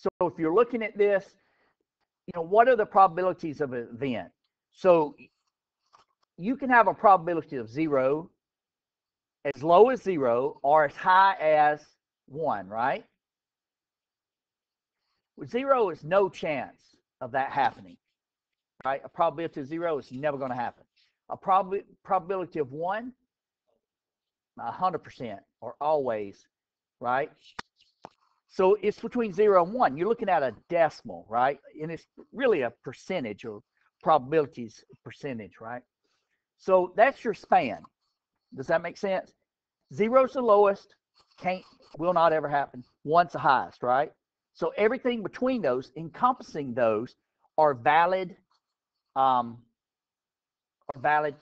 so if you're looking at this, you know, what are the probabilities of an event? So you can have a probability of zero, as low as zero, or as high as one, right? Zero is no chance of that happening, right? A probability of zero is never going to happen. A prob- probability of one, 100% or always, right? So it's between zero and one. You're looking at a decimal, right? And it's really a percentage or probabilities percentage, right? So that's your span. Does that make sense? Zero's the lowest, can't, will not ever happen. One's the highest, right? So everything between those, encompassing those, are valid, um, are valid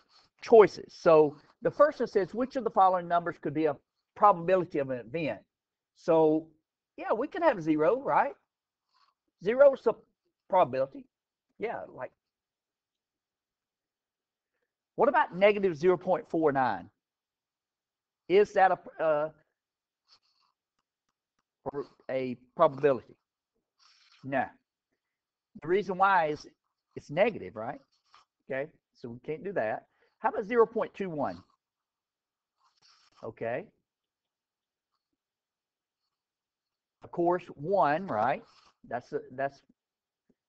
choices. So the first one says, which of the following numbers could be a probability of an event? So yeah, we can have zero, right? Zero is a probability. Yeah, like what about negative 0.49? Is that a uh, a probability? No. The reason why is it's negative, right? Okay, so we can't do that. How about 0.21? Okay. Of course, 1, right? That's a, that's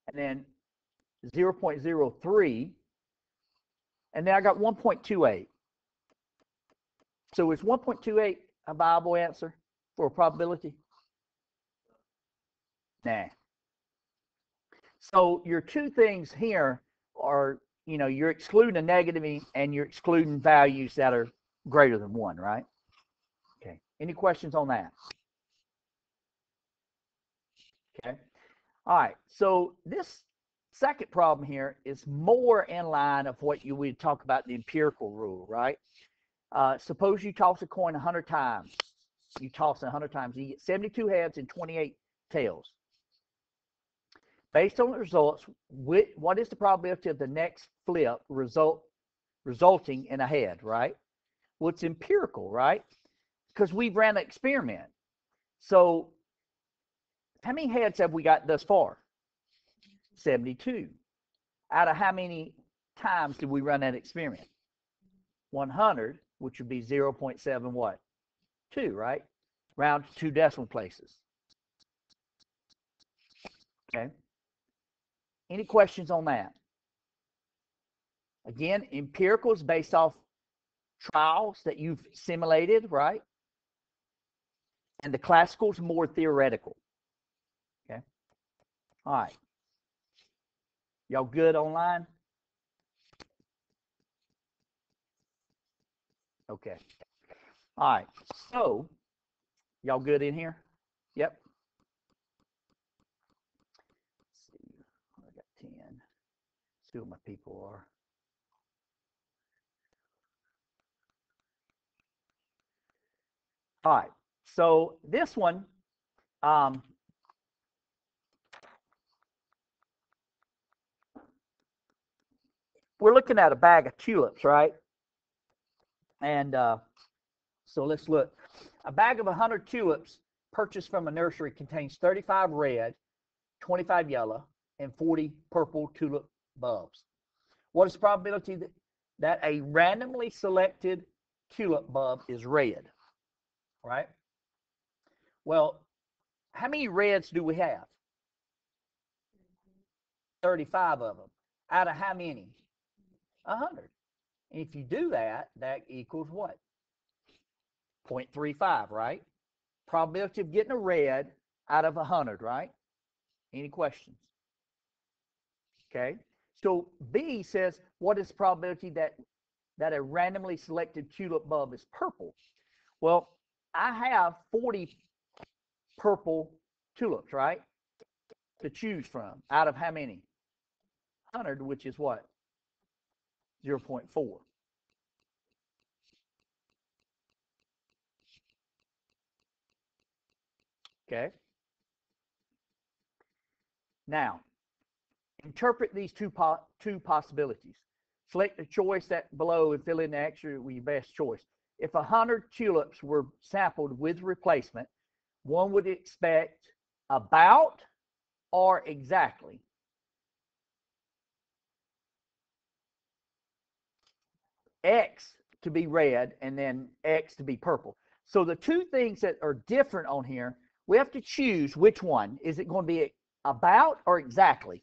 and then 0.03 and then I got 1.28. So is 1.28 a viable answer for a probability? Nah. So your two things here are, you know, you're excluding a negative and you're excluding values that are greater than one, right? Okay. Any questions on that? Okay. All right. So this second problem here is more in line of what you would talk about the empirical rule, right? Uh, suppose you toss a coin 100 times. You toss it 100 times. You get 72 heads and 28 tails. Based on the results, what is the probability of the next flip result resulting in a head, right? Well, it's empirical, right? Because we've ran an experiment. So how many heads have we got thus far? 72. Out of how many times did we run that experiment? 100, which would be 0.7 what? 2, right? Round to two decimal places. Okay. Any questions on that? Again, empirical is based off trials that you've simulated, right? And the classical is more theoretical. All right. Y'all good online? Okay. All right. So, y'all good in here? Yep. Let's see. I got 10. Let's see what my people are. All right. So this one, um, we're looking at a bag of tulips, right? And uh, so let's look. A bag of 100 tulips purchased from a nursery contains 35 red, 25 yellow, and 40 purple tulip bulbs. What is the probability that, that a randomly selected tulip bulb is red? Right? Well, how many reds do we have? 35 of them. Out of how many? 100. If you do that, that equals what? 0.35, right? Probability of getting a red out of 100, right? Any questions? Okay. So B says, what is the probability that that a randomly selected tulip bulb is purple? Well, I have 40 purple tulips, right? To choose from out of how many? 100, which is what? 0.4. Okay. Now, interpret these two, po two possibilities. Select the choice that below and fill in the extra with your best choice. If 100 tulips were sampled with replacement, one would expect about or exactly. X to be red and then X to be purple. So the two things that are different on here, we have to choose which one. Is it going to be about or exactly?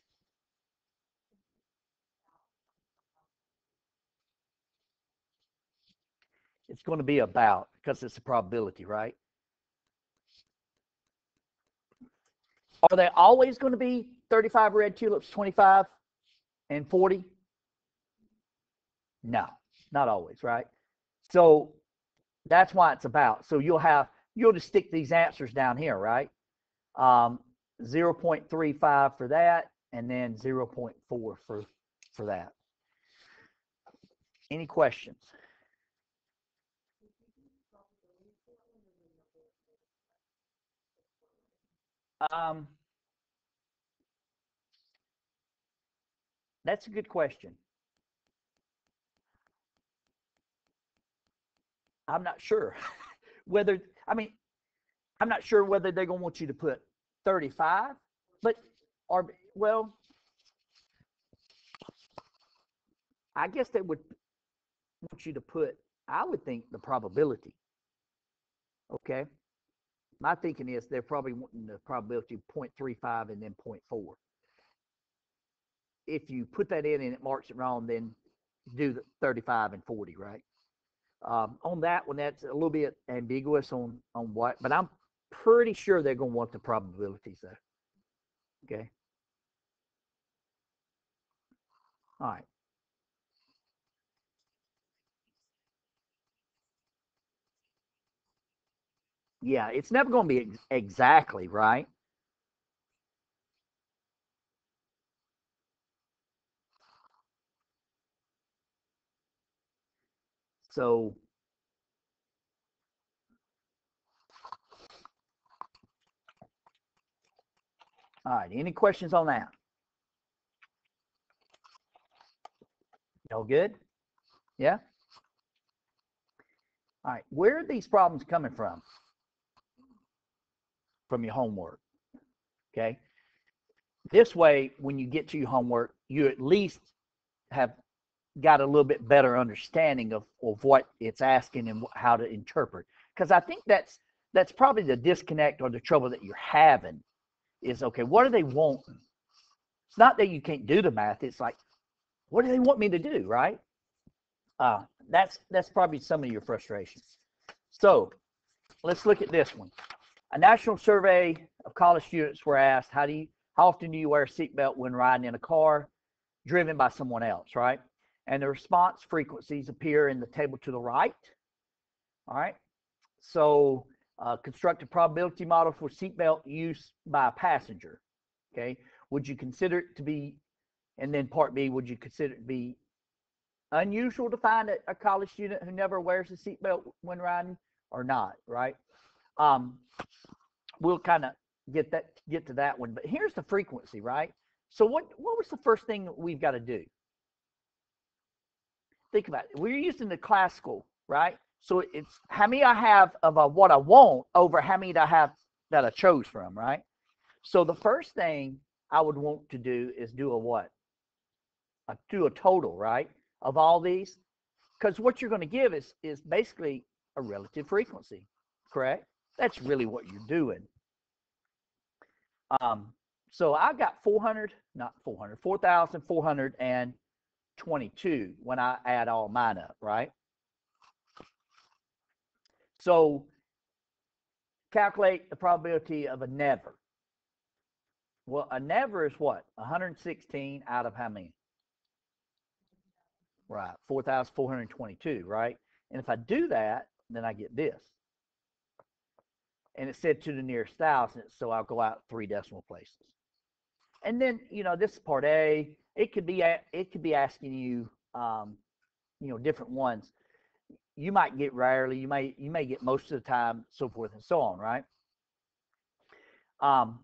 It's going to be about because it's a probability, right? Are they always going to be 35 red tulips, 25 and 40? No, not always, right? So that's why it's about. So you'll have, you'll just stick these answers down here, right? Um, 0.35 for that, and then 0.4 for, for that. Any questions? Um, that's a good question. I'm not sure whether, I mean, I'm not sure whether they're to want you to put 35, but, or, well, I guess they would want you to put, I would think, the probability. Okay. My thinking is they're probably wanting the probability 0.35 and then 0.4. If you put that in and it marks it wrong, then do the 35 and 40, right? Um, on that one, that's a little bit ambiguous on on what, but I'm pretty sure they're going to want the probabilities there. Okay. All right. Yeah, it's never going to be ex exactly right. So All right, any questions on that? All good? Yeah? All right, where are these problems coming from? From your homework. Okay. This way, when you get to your homework, you at least have got a little bit better understanding of, of what it's asking and how to interpret. Because I think that's that's probably the disconnect or the trouble that you're having is okay, what do they want? It's not that you can't do the math, it's like, what do they want me to do, right? Uh, that's that's probably some of your frustrations. So let's look at this one. A national survey of college students were asked, how do you how often do you wear a seatbelt when riding in a car driven by someone else, right? And the response frequencies appear in the table to the right. All right. So uh, construct a probability model for seatbelt use by a passenger. Okay. Would you consider it to be, and then part B, would you consider it to be unusual to find a, a college student who never wears a seatbelt when riding or not, right? Um, we'll kind of get that get to that one, but here's the frequency, right? So what what was the first thing we've got to do? Think about it. We're using the classical, right? So it's how many I have of a, what I want over how many I have that I chose from, right? So the first thing I would want to do is do a what? A, do a total, right? Of all these. Because what you're going to give is is basically a relative frequency, correct? That's really what you're doing. Um, so I got 400, not 400, 4,400 and 22 when I add all mine up, right? So calculate the probability of a never. Well, a never is what? 116 out of how many? Right, 4,422, right? And if I do that, then I get this. And it said to the nearest thousand, so I'll go out three decimal places. And then, you know, this is part A it could be it could be asking you um, you know different ones. You might get rarely you may you may get most of the time so forth and so on right? Um,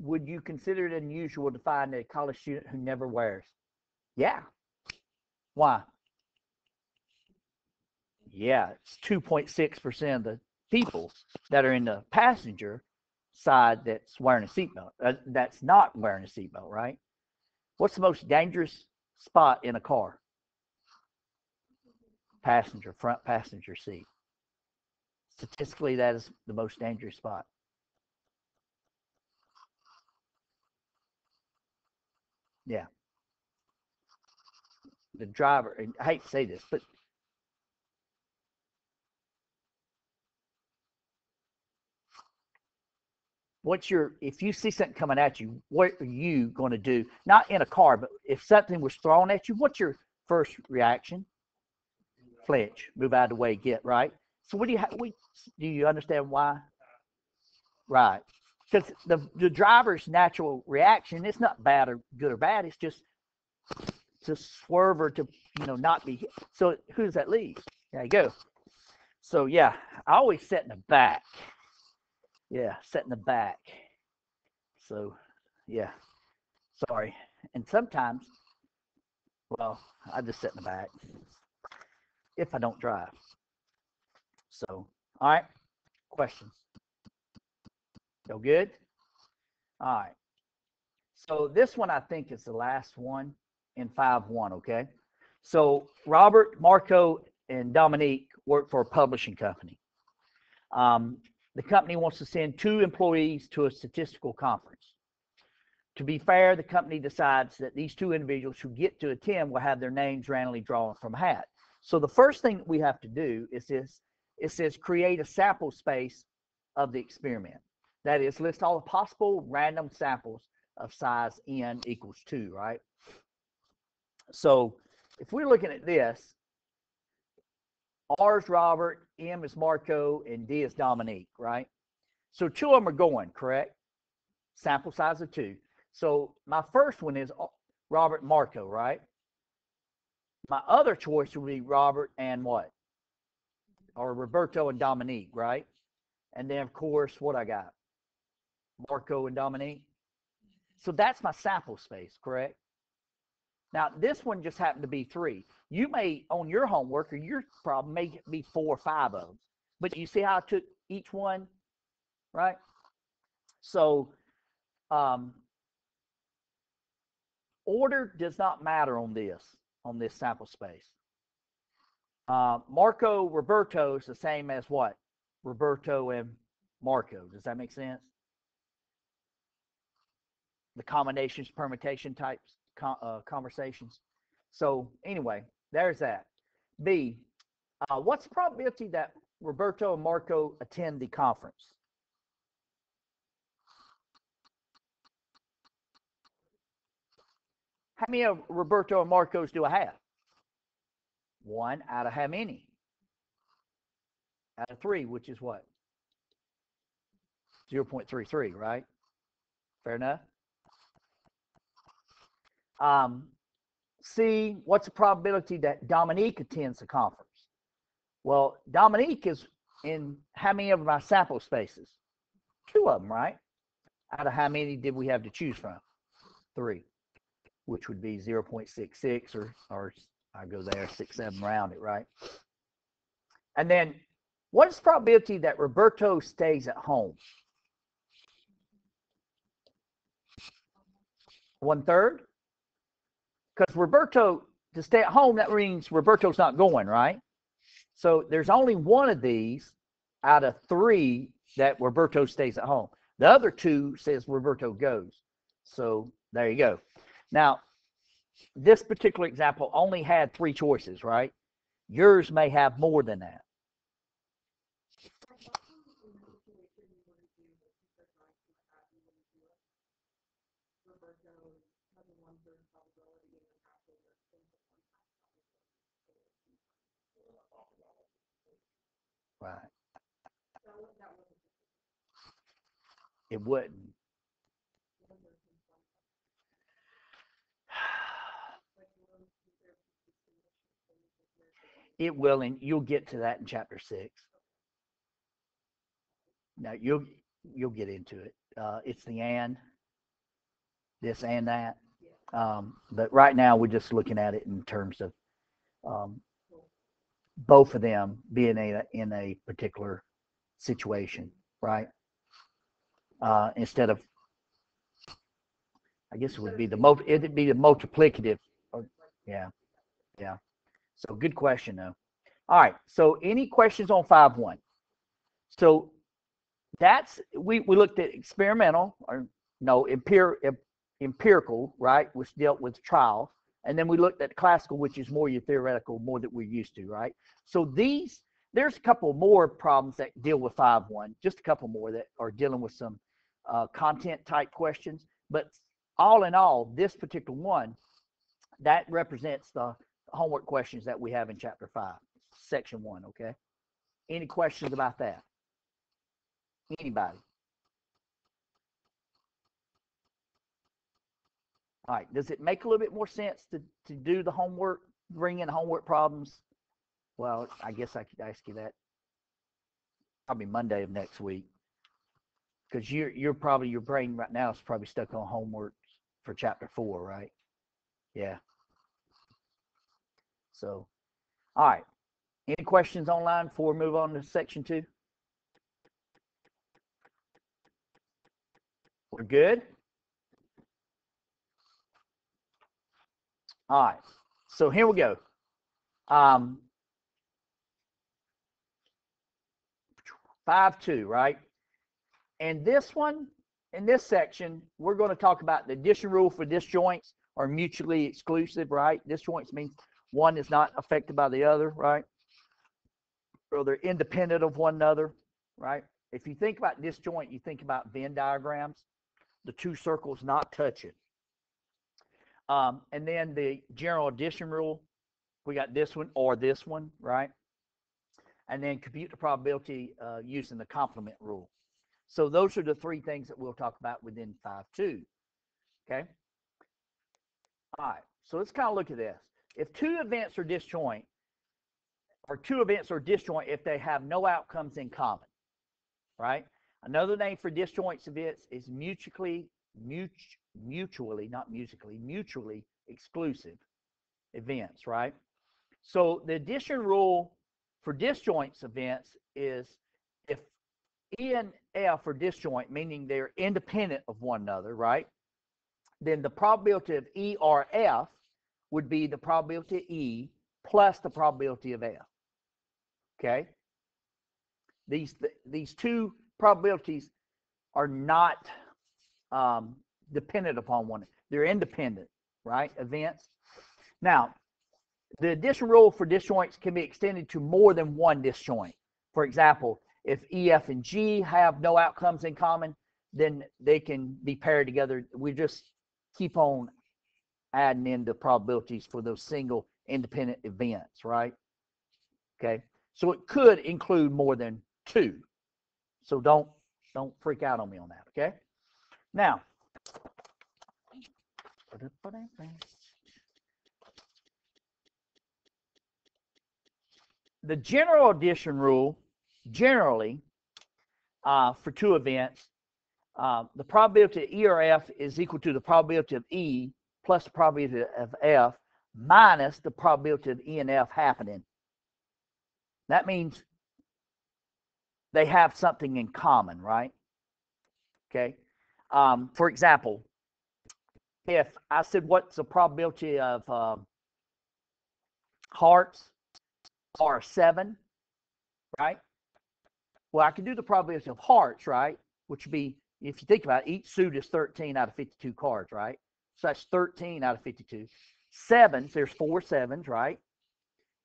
would you consider it unusual to find a college student who never wears? Yeah. Why? Yeah it's 2.6 percent of the people that are in the passenger side that's wearing a seatbelt. Uh, that's not wearing a seatbelt, right? What's the most dangerous spot in a car? Passenger, front passenger seat. Statistically, that is the most dangerous spot. Yeah. The driver, and I hate to say this, but what's your if you see something coming at you what are you going to do? Not in a car but if something was thrown at you what's your first reaction? Flinch move out of the way get right? So what do you have we do you understand why? Right. Because the the driver's natural reaction it's not bad or good or bad it's just to swerve or to you know not be hit. so who does that leave there you go. So yeah i always sit in the back yeah, set in the back. So, yeah, sorry. And sometimes, well, I just sit in the back if I don't drive. So, all right, questions? Go good? All right. So this one I think is the last one in 5-1, okay? So Robert, Marco, and Dominique work for a publishing company. Um, the company wants to send two employees to a statistical conference. To be fair, the company decides that these two individuals who get to attend will have their names randomly drawn from a hat. So the first thing we have to do is this, it says create a sample space of the experiment. That is, list all the possible random samples of size n equals 2, right? So if we're looking at this, ours Robert, M is Marco, and D is Dominique, right? So two of them are going, correct? Sample size of two. So my first one is uh, Robert Marco, right? My other choice would be Robert and what? Or Roberto and Dominique, right? And then, of course, what I got? Marco and Dominique. So that's my sample space, correct? Now, this one just happened to be three. You may, on your homework or your problem, may be four or five of them. But you see how I took each one, right? So, um, order does not matter on this, on this sample space. Uh, Marco Roberto is the same as what? Roberto and Marco. Does that make sense? The combinations, permutation types uh, conversations. So anyway, there's that. B, uh, what's the probability that Roberto and Marco attend the conference? How many of Roberto and Marco's do I have? One out of how many? Out of three, which is what? 0.33, right? Fair enough? Um, see, what's the probability that Dominique attends the conference? Well, Dominique is in how many of my sample spaces? Two of them, right? Out of how many did we have to choose from? Three, which would be 0.66 or, or I go there, six, seven round it, right? And then what is the probability that Roberto stays at home? One third? Because Roberto to stay at home, that means Roberto's not going, right? So there's only one of these out of three that Roberto stays at home. The other two says Roberto goes. So there you go. Now, this particular example only had three choices, right? Yours may have more than that. Right. It wouldn't. It will, and you'll get to that in chapter six. Now you'll you'll get into it. Uh, it's the and this and that. Um, but right now we're just looking at it in terms of um, both of them being a, in a particular situation, right? uh, instead of, I guess it would be the multi, it'd be the multiplicative. Or, yeah, yeah. So good question though. All right. So any questions on five one? So that's we we looked at experimental or no empir, empirical, right, which dealt with trials, and then we looked at classical, which is more your theoretical, more that we're used to, right? So these there's a couple more problems that deal with five one, just a couple more that are dealing with some uh, content type questions, but all in all, this particular one that represents the homework questions that we have in chapter five, section one. Okay. Any questions about that? Anybody? All right. Does it make a little bit more sense to, to do the homework, bring in homework problems? Well, I guess I could ask you that probably Monday of next week. Because you're you're probably your brain right now is probably stuck on homework for chapter four, right? Yeah. So, all right. Any questions online before we move on to section two? We're good? All right. So here we go. Um, five two, right? And this one, in this section, we're going to talk about the addition rule for disjoints are mutually exclusive, right? Disjoints means one is not affected by the other, right? Or they're independent of one another, right? If you think about disjoint, you think about Venn diagrams the two circles not touching. Um, and then the general addition rule, we got this one or this one, right? And then compute the probability uh, using the complement rule. So those are the three things that we'll talk about within 5.2. Okay? All right. So let's kind of look at this. If two events are disjoint, or two events are disjoint if they have no outcomes in common, right? Another name for disjoint events is mutually, mutually, not musically, mutually exclusive events, right? So the addition rule for disjoint events is if E and F are disjoint, meaning they're independent of one another, right? Then the probability of E or F would be the probability of E plus the probability of F. Okay? These these two probabilities are not um, dependent upon one. They're independent, right? Events. Now, the addition rule for disjoints can be extended to more than one disjoint. For example, if E, F, and G have no outcomes in common, then they can be paired together. We just keep on adding in the probabilities for those single independent events, right? Okay. So it could include more than two. So don't don't freak out on me on that, okay? Now, the general addition rule, generally, uh, for two events, uh, the probability of E or F is equal to the probability of E plus the probability of F minus the probability of E and F happening. That means they have something in common, right? Okay. Um, for example, if I said, what's the probability of uh, hearts are seven, right? Well, I can do the probability of hearts, right? Which would be, if you think about it, each suit is 13 out of 52 cards, right? So that's 13 out of 52. Sevens, there's four sevens, right?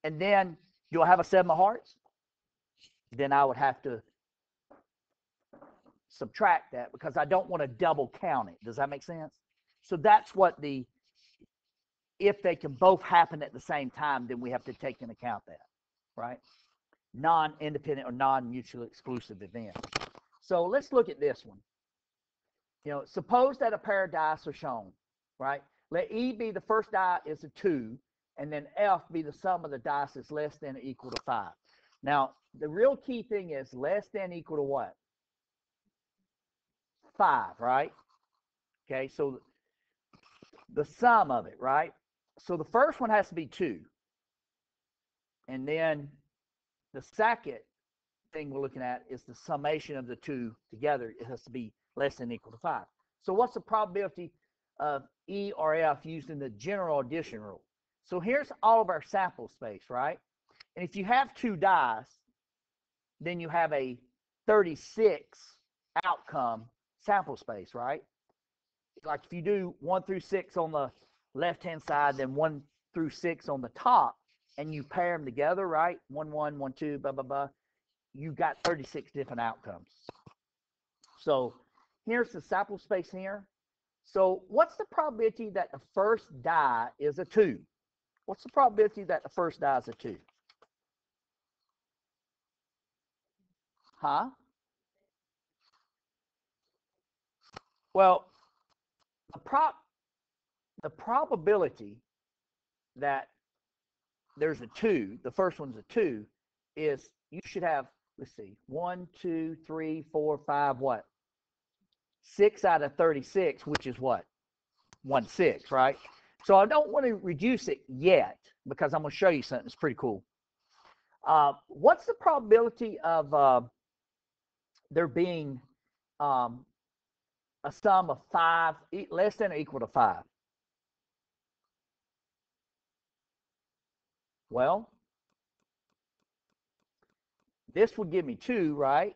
And then do I have a seven of hearts? then I would have to subtract that because I don't want to double count it. Does that make sense? So that's what the if they can both happen at the same time, then we have to take into account that, right? Non-independent or non-mutually exclusive event. So let's look at this one. You know, suppose that a pair of dice are shown, right? Let E be the first die is a two, and then F be the sum of the dice is less than or equal to five. Now, the real key thing is less than equal to what? Five, right? Okay, so the sum of it, right? So the first one has to be two. And then the second thing we're looking at is the summation of the two together. It has to be less than equal to 5. So what's the probability of E or F used in the general addition rule? So here's all of our sample space, right? And if you have two dice, then you have a 36 outcome sample space, right? Like if you do 1 through 6 on the left-hand side, then 1 through 6 on the top, and you pair them together, right? 1, 1, 1, 2, blah, blah, blah. You got 36 different outcomes. So here's the sample space here. So what's the probability that the first die is a 2? What's the probability that the first die is a 2? Huh? Well, the prop the probability that there's a two, the first one's a two, is you should have, let's see, one, two, three, four, five, what? Six out of 36, which is what? One six, right? So I don't want to reduce it yet because I'm going to show you something that's pretty cool. Uh, what's the probability of uh, there being um, a sum of five, less than or equal to five? Well, this would give me two, right?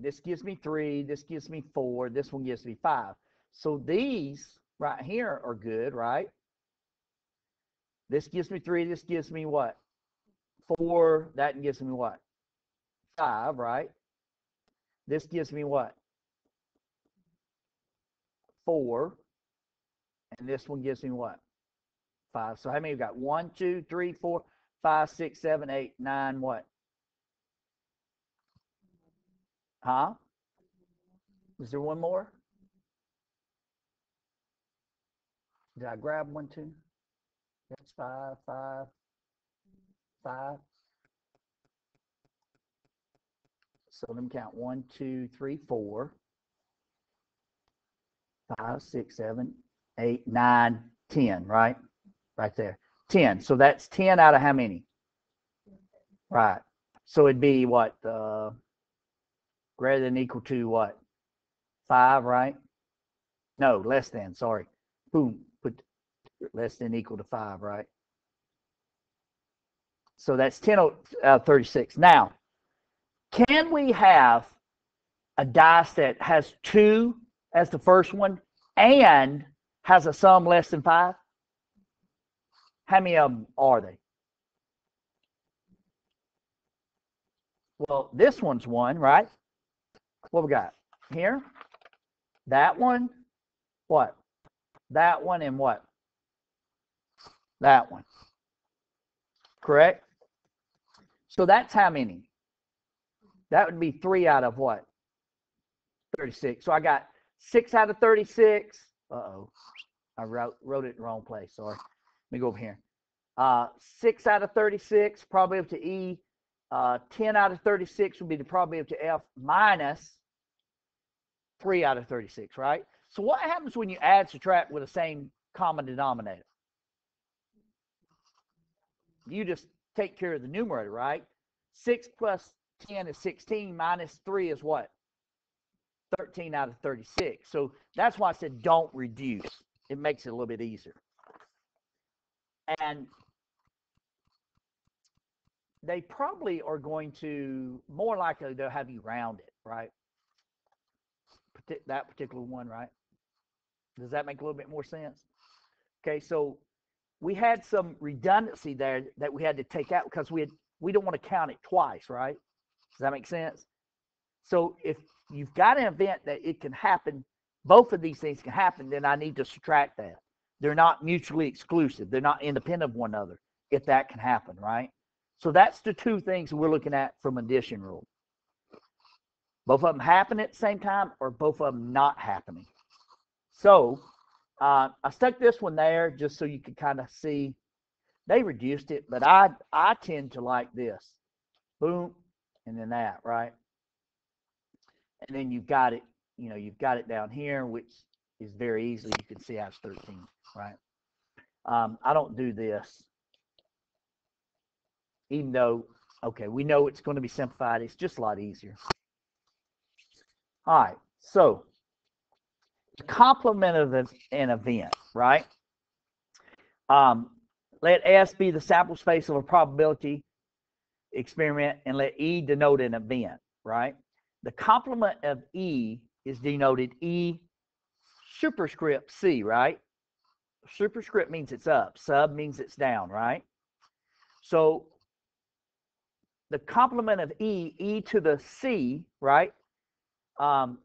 This gives me three. This gives me four. This one gives me five. So these right here are good, right? This gives me three. This gives me what? Four. That gives me what? Five, right? This gives me what? Four. And this one gives me what? Five. So how many we got? One, two, three, four, five, six, seven, eight, nine, what? Huh? Is there one more? Did I grab one too? That's five, five, five. So let me count one, two, three, four, five, six, seven, eight, nine, ten, right? Right there. 10. So that's 10 out of how many? Right. So it'd be what? Uh, greater than equal to what? 5, right? No, less than, sorry. Boom. Put less than equal to 5, right? So that's 10 out of 36. Now, can we have a dice that has 2 as the first one and has a sum less than 5? How many of them are they? Well, this one's one, right? What we got here? That one, what? That one and what? That one. Correct? So that's how many? That would be three out of what? 36. So I got six out of 36. Uh-oh. I wrote, wrote it in the wrong place. Sorry. Let me go over here. Uh, 6 out of 36, probably up to E. Uh, 10 out of 36 would be the probability up to F minus 3 out of 36, right? So what happens when you add subtract with the same common denominator? You just take care of the numerator, right? 6 plus 10 is 16 minus 3 is what? 13 out of 36. So that's why I said don't reduce. It makes it a little bit easier and they probably are going to more likely they'll have you round it, right? That particular one, right? Does that make a little bit more sense? Okay, so we had some redundancy there that we had to take out because we had we don't want to count it twice, right? Does that make sense? So if you've got an event that it can happen, both of these things can happen, then I need to subtract that. They're not mutually exclusive. They're not independent of one another if that can happen, right? So that's the two things we're looking at from addition rule. Both of them happen at the same time or both of them not happening. So uh, I stuck this one there just so you could kind of see. They reduced it, but I I tend to like this. Boom, and then that, right? And then you've got it, you know, you've got it down here, which is very easily, you can see I it's 13 right? Um, I don't do this, even though Okay, we know it's going to be simplified. It's just a lot easier. All right, so the complement of an event, right? Um, let S be the sample space of a probability experiment and let E denote an event, right? The complement of E is denoted E superscript C, right? Superscript means it's up, sub means it's down, right? So the complement of E, E to the C, right, um,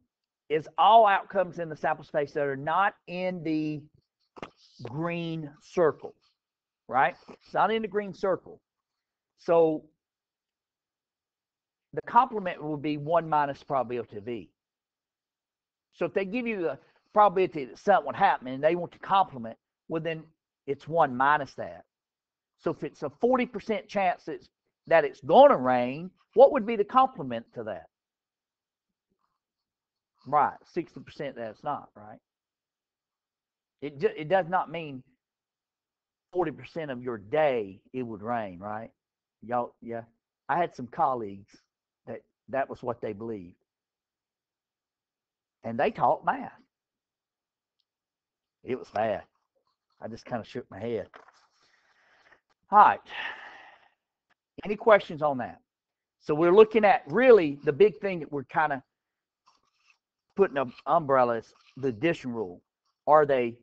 is all outcomes in the sample space that are not in the green circle, right? It's not in the green circle. So the complement will be 1 minus probability of E. So if they give you the probability that something would happen and they want to complement, well, then it's 1 minus that. So if it's a 40% chance that it's, that it's going to rain, what would be the complement to that? Right, 60% that it's not, right? It, it does not mean 40% of your day it would rain, right? Y'all, yeah. I had some colleagues that was what they believed. And they taught math. It was bad. I just kind of shook my head. All right. Any questions on that? So we're looking at really the big thing that we're kind of putting an umbrella is the addition rule. Are they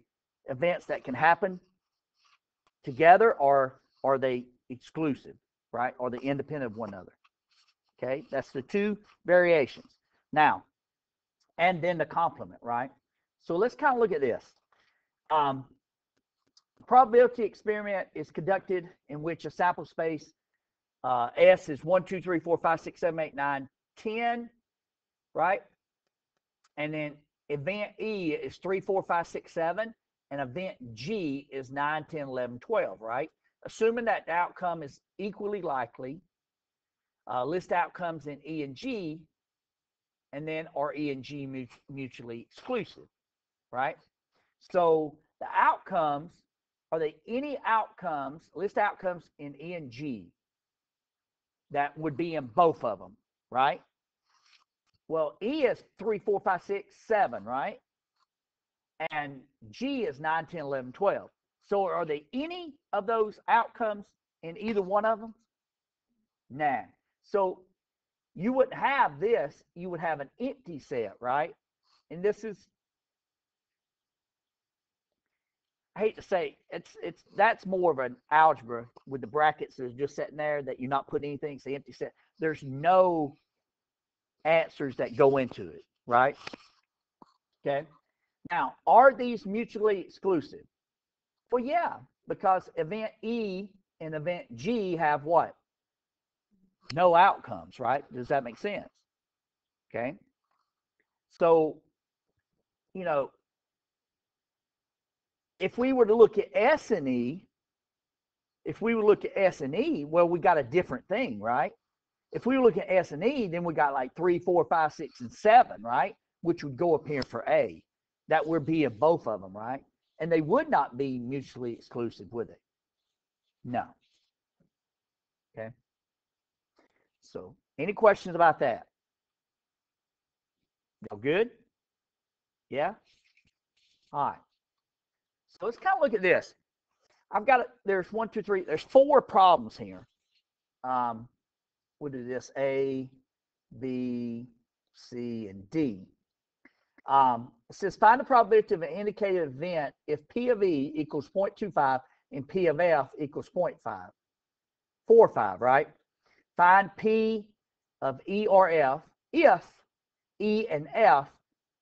events that can happen together or are they exclusive, right? Are they independent of one another? Okay, that's the two variations. Now, and then the complement, right? So let's kind of look at this. Um, probability experiment is conducted in which a sample space uh, S is 1, 2, 3, 4, 5, 6, 7, 8, 9, 10, right? And then event E is 3, 4, 5, 6, 7. And event G is 9, 10, 11, 12, right? Assuming that the outcome is equally likely, uh, list outcomes in E and G, and then are E and G mutually exclusive, right? So the outcomes, are they any outcomes, list outcomes in E and G that would be in both of them, right? Well, E is 3, 4, 5, 6, 7, right? And G is 9, 10, 11, 12. So are there any of those outcomes in either one of them? Nah. So you wouldn't have this, you would have an empty set, right? And this is I hate to say it's it's that's more of an algebra with the brackets that's just sitting there that you're not putting anything, it's the empty set. There's no answers that go into it, right? Okay. Now, are these mutually exclusive? Well, yeah, because event E and event G have what? No outcomes, right? Does that make sense? Okay. So, you know, if we were to look at S and E, if we would look at S and E, well, we got a different thing, right? If we look at S and E, then we got like three, four, five, six, and seven, right? Which would go up here for A. That would be in both of them, right? And they would not be mutually exclusive, would they? No. Okay. So, any questions about that? Y'all good? Yeah? All right. So let's kind of look at this. I've got it. There's one, two, three. There's four problems here. Um, we'll do this? A, B, C, and D. Um, it says find the probability of an indicated event if P of E equals 0.25 and P of F equals 0.5. 4 5, right? Find P of E or F if E and F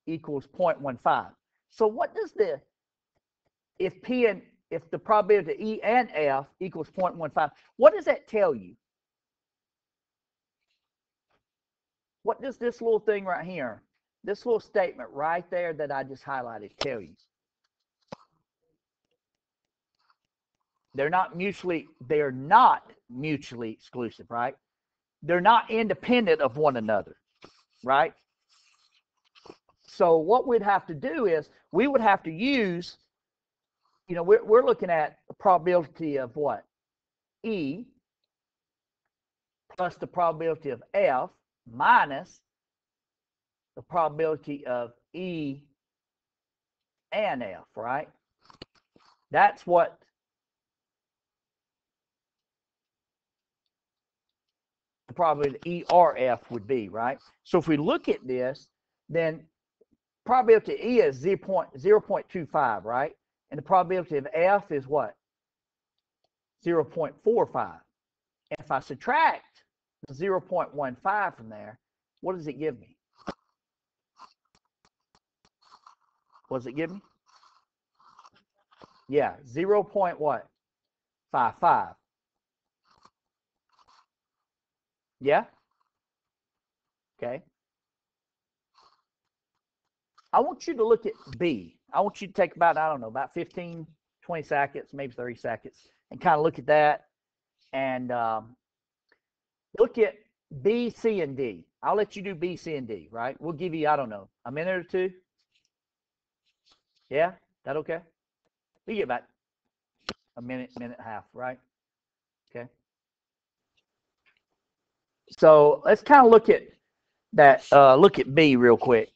equals 0.15. So what does the if P and if the probability of E and F equals 0.15, what does that tell you? What does this little thing right here, this little statement right there that I just highlighted tell you? They're not mutually, they're not mutually exclusive, right? They're not independent of one another, right? So what we'd have to do is we would have to use, you know, we're, we're looking at a probability of what? E plus the probability of F minus the probability of E and F, right? That's what the ERF would be, right? So if we look at this, then probability E is 0. 0.25, right? And the probability of F is what? 0.45. If I subtract the 0.15 from there, what does it give me? What does it give me? Yeah, 0. Point what? 55. Yeah? Okay. I want you to look at B. I want you to take about, I don't know, about 15, 20 seconds, maybe 30 seconds, and kind of look at that and um, look at B, C, and D. I'll let you do B, C, and D, right? We'll give you, I don't know, a minute or two. Yeah? That okay? We get about a minute, minute and a half, right? Okay. So let's kind of look at that, uh, look at B real quick.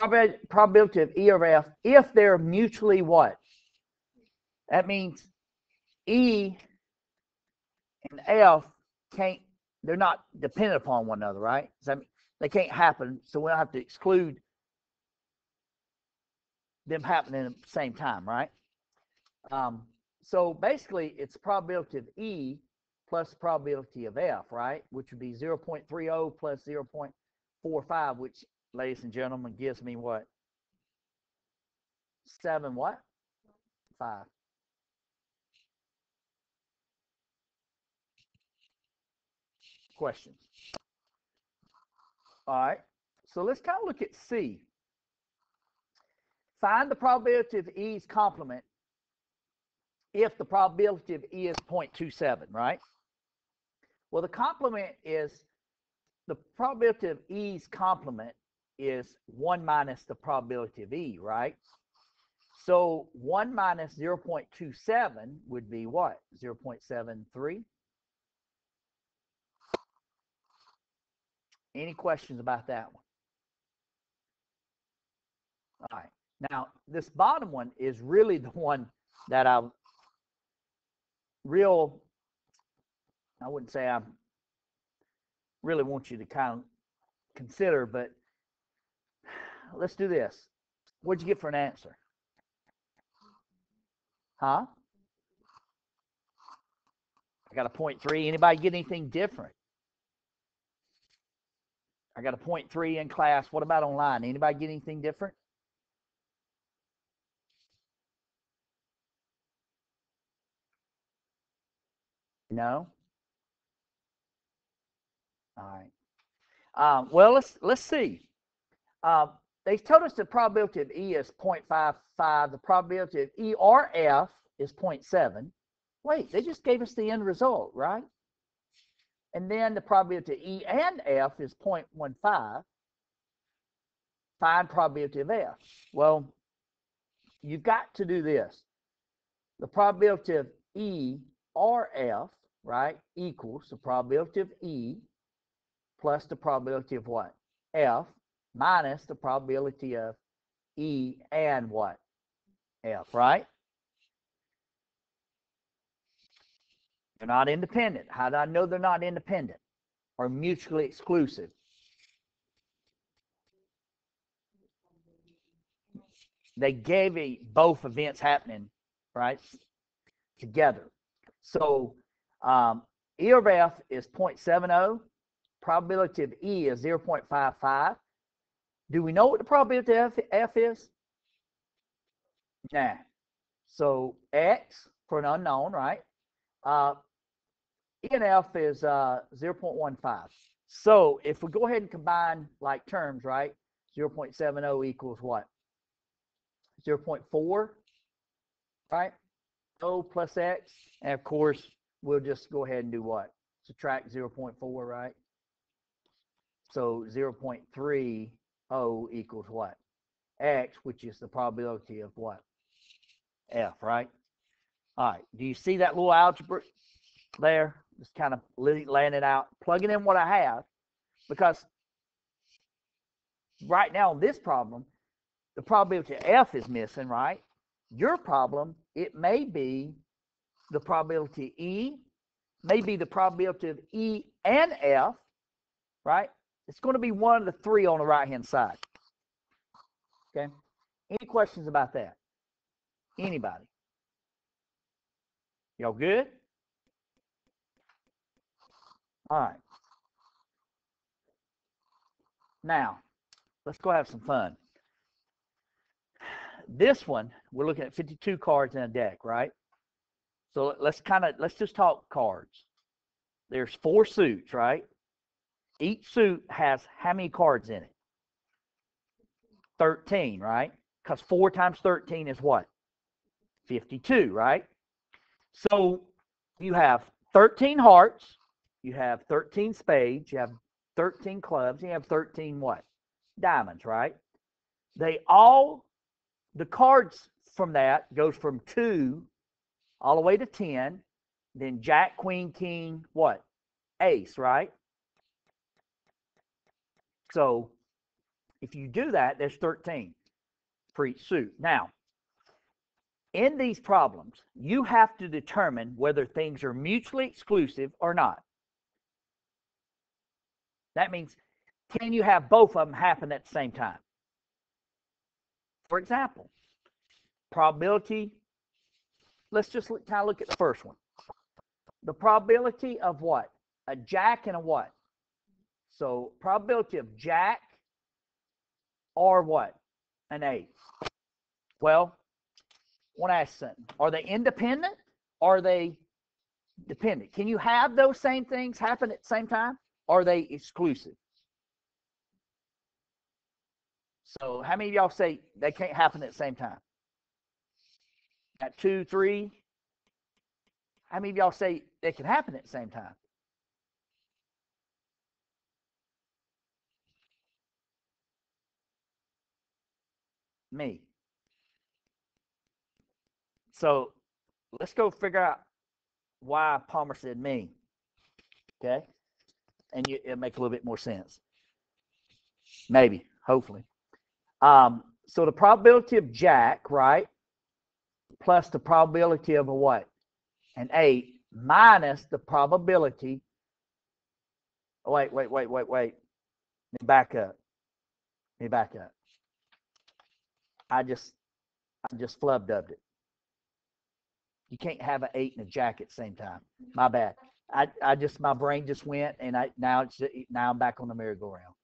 Prob probability of E over F, if they're mutually what? That means E and F can't, they're not dependent upon one another, right? Does that mean they can't happen, so we don't have to exclude them happening at the same time, right? Um, so basically, it's probability of E plus probability of F, right? Which would be 0.30 plus 0.45, which, ladies and gentlemen, gives me what? Seven what? Five. Questions? All right. So let's kind of look at C. Find the probability of E's complement if the probability of E is 0.27, right? Well, the complement is the probability of E's complement is 1 minus the probability of E, right? So 1 minus 0.27 would be what? 0.73? Any questions about that one? All right. Now, this bottom one is really the one that I real, I wouldn't say I really want you to kind of consider, but let's do this. What'd you get for an answer? Huh? I got a point three. Anybody get anything different? I got a point three in class. What about online? Anybody get anything different? No. All right. Um, well, let's let's see. Uh, they told us the probability of E is 0.55. The probability of E or F is 0.7. Wait, they just gave us the end result, right? And then the probability of E and F is 0.15. Find probability of F. Well, you've got to do this. The probability of E or F right, equals the probability of E plus the probability of what? F minus the probability of E and what? F, right? They're not independent. How do I know they're not independent or mutually exclusive? They gave me both events happening, right, together. So um, E of F is 0.70. Probability of E is 0.55. Do we know what the probability of F, is? Nah. So X for an unknown, right? Uh, E and F is uh, 0.15. So if we go ahead and combine like terms, right? 0.70 equals what? 0.4, right? O plus X. And of course, we'll just go ahead and do what? Subtract 0.4, right? So 0.30 equals what? X, which is the probability of what? F, right? All right. Do you see that little algebra there? just kind of laying it out, plugging in what I have, because right now on this problem, the probability of F is missing, right? Your problem, it may be the probability E, may be the probability of E and F, right? It's going to be one of the three on the right hand side. Okay. Any questions about that? Anybody? Y'all good? All right. Now, let's go have some fun. This one, we're looking at 52 cards in a deck, right? So let's kind of let's just talk cards. There's four suits, right? Each suit has how many cards in it? 13, right? Because 4 times 13 is what? 52, right? So you have 13 hearts, you have 13 spades, you have 13 clubs, you have 13 what? Diamonds, right? They all, the cards from that goes from 2 all the way to 10, then Jack, Queen, King, what? Ace, right? So if you do that, there's 13 for each suit. Now, in these problems, you have to determine whether things are mutually exclusive or not. That means, can you have both of them happen at the same time? For example, probability, let's just kind of look at the first one. The probability of what? A jack and a what? So probability of jack or what? An eight. Well, one ask something. Are they independent? Are they dependent? Can you have those same things happen at the same time? Are they exclusive? So how many of y'all say they can't happen at the same time? At two, three? How many of y'all say they can happen at the same time? Me. So let's go figure out why Palmer said me. Okay? And you, it'll make a little bit more sense. Maybe, hopefully. Um, so the probability of Jack, right, plus the probability of a what? An 8 minus the probability. Wait, wait, wait, wait, wait. Let me back up. Let me back up. I just I just flub dubbed it. You can't have an eight and a jack at the same time. My bad. I, I just my brain just went and I now it's now I'm back on the merry-go-round.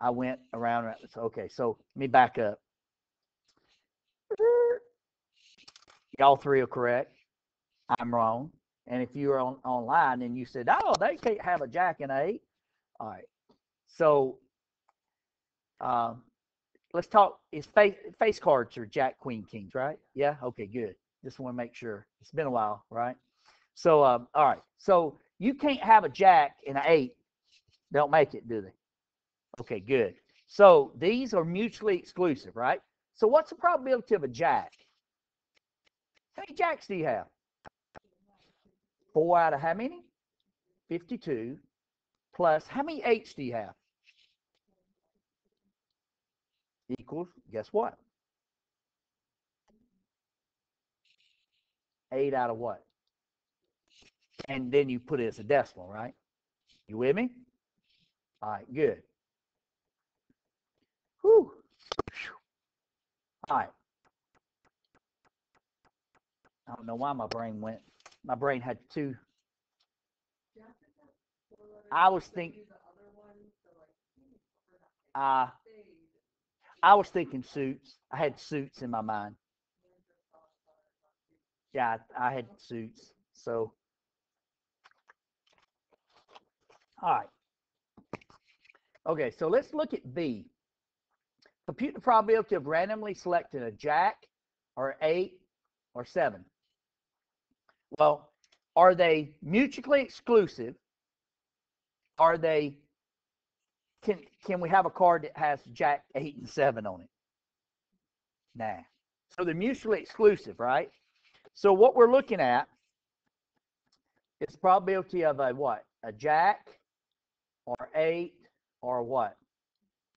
I went around. around okay, so let me back up. Y'all three are correct. I'm wrong. And if you were on online and you said, "Oh, they can't have a jack and eight," all right. So, um, let's talk. Is face face cards are Jack, Queen, Kings, right? Yeah. Okay. Good. Just want to make sure. It's been a while, right? So, um, all right. So you can't have a Jack and an eight. They don't make it, do they? Okay. Good. So these are mutually exclusive, right? So what's the probability of a Jack? How many Jacks do you have? Four out of how many? 52 plus how many eights do you have? Equals, guess what? 8 out of what? And then you put it as a decimal, right? You with me? All right, good. Whew. All right. I don't know why my brain went. My brain had two. I was thinking. Uh, I was thinking suits. I had suits in my mind. Yeah, I, had suits. So, all right. Okay, so let's look at B. Compute the probability of randomly selecting a jack or eight or seven. Well, are they mutually exclusive? Are they can can we have a card that has Jack eight and seven on it? Nah. So they're mutually exclusive, right? So what we're looking at is probability of a what? A jack or eight or what?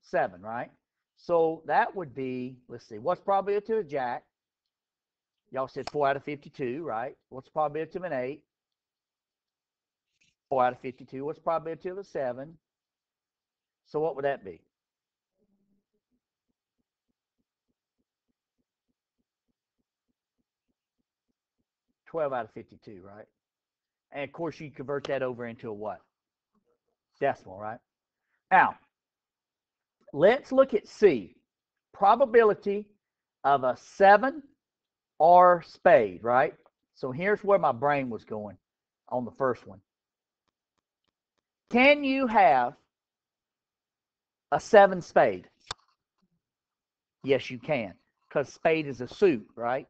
Seven, right? So that would be, let's see, what's probability of a jack? Y'all said four out of 52, right? What's probability of an eight? Four out of 52. What's probability of a seven? So what would that be? Twelve out of fifty-two, right? And of course, you convert that over into a what? Decimal, right? Now, let's look at C. Probability of a seven or spade, right? So here's where my brain was going on the first one. Can you have a seven spade? Yes, you can, because spade is a suit, right?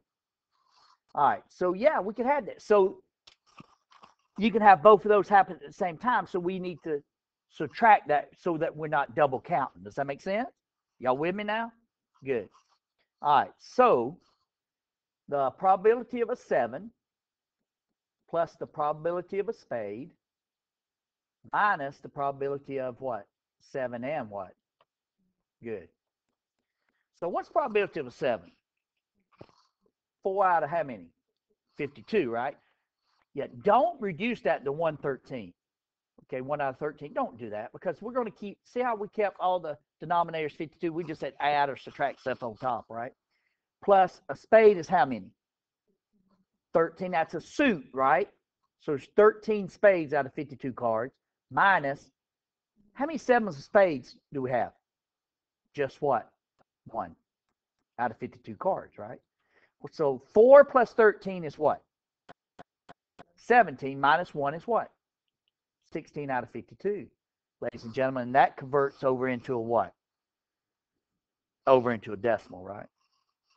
All right, so yeah, we could have that. So you can have both of those happen at the same time. So we need to subtract that so that we're not double counting. Does that make sense? Y'all with me now? Good. All right, so the probability of a seven plus the probability of a spade minus the probability of what? Seven and what? Good. So what's probability of a seven? Four out of how many? 52, right? Yeah, don't reduce that to 113. Okay, 1 out of 13. Don't do that because we're going to keep, see how we kept all the denominators 52? We just said add or subtract stuff on top, right? Plus a spade is how many? 13. That's a suit, right? So there's 13 spades out of 52 cards minus how many sevens of spades do we have? Just what? One out of 52 cards, right? So 4 plus 13 is what? 17 minus 1 is what? 16 out of 52. Ladies and gentlemen, that converts over into a what? Over into a decimal, right?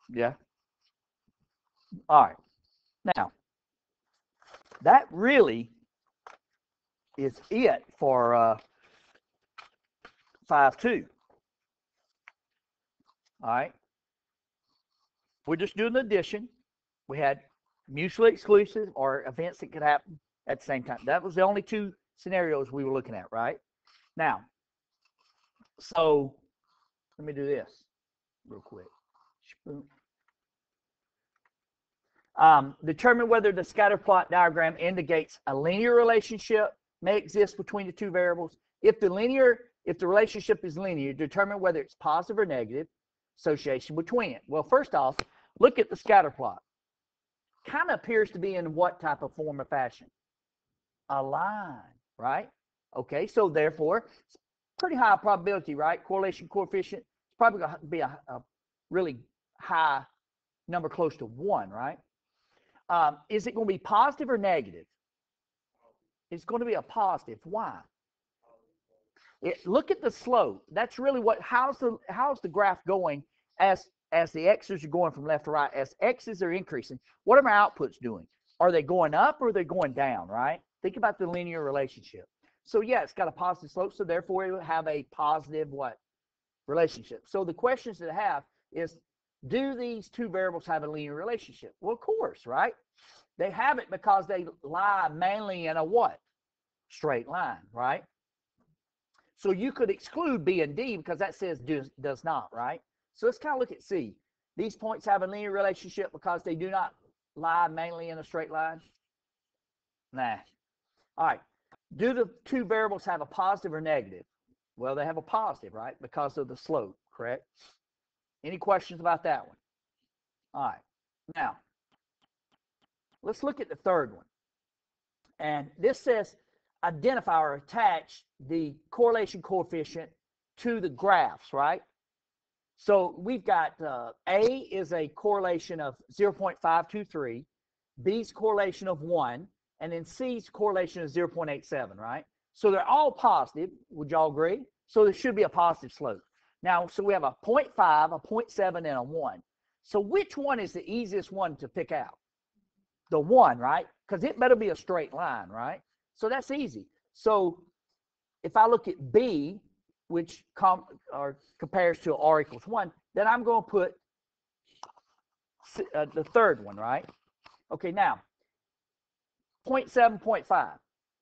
Yeah. All right. Now, that really is it for uh, 5 2. All right. We're just doing the addition. We had mutually exclusive or events that could happen at the same time. That was the only two scenarios we were looking at, right? Now, so let me do this real quick. Um, determine whether the scatter plot diagram indicates a linear relationship may exist between the two variables. If the linear, if the relationship is linear, determine whether it's positive or negative association between it. Well, first off, look at the scatter plot. Kind of appears to be in what type of form or fashion? A line, right? Okay, so therefore, it's pretty high probability, right? Correlation coefficient, it's probably going to be a, a really high number close to one, right? Um, is it going to be positive or negative? It's going to be a positive. Why? It, look at the slope. That's really what. How's the how's the graph going as as the x's are going from left to right? As x's are increasing, what are my outputs doing? Are they going up or are they going down? Right. Think about the linear relationship. So yeah, it's got a positive slope. So therefore, it will have a positive what relationship. So the questions that I have is, do these two variables have a linear relationship? Well, of course, right? They have it because they lie mainly in a what? Straight line, right? So you could exclude B and D because that says does, does not, right? So let's kind of look at C. These points have a linear relationship because they do not lie mainly in a straight line. Nah. All right. Do the two variables have a positive or negative? Well, they have a positive, right? Because of the slope, correct? Any questions about that one? All right. Now, let's look at the third one. And this says identify or attach the correlation coefficient to the graphs, right? So we've got uh, A is a correlation of 0.523, B's correlation of 1, and then C's correlation is 0.87, right? So they're all positive. Would y'all agree? So there should be a positive slope. Now, so we have a 0.5, a 0.7, and a 1. So which one is the easiest one to pick out? The 1, right? Because it better be a straight line, right? So that's easy. So if I look at B, which com or compares to R equals 1, then I'm going to put uh, the third one, right? Okay, now, 0.7, 0.5.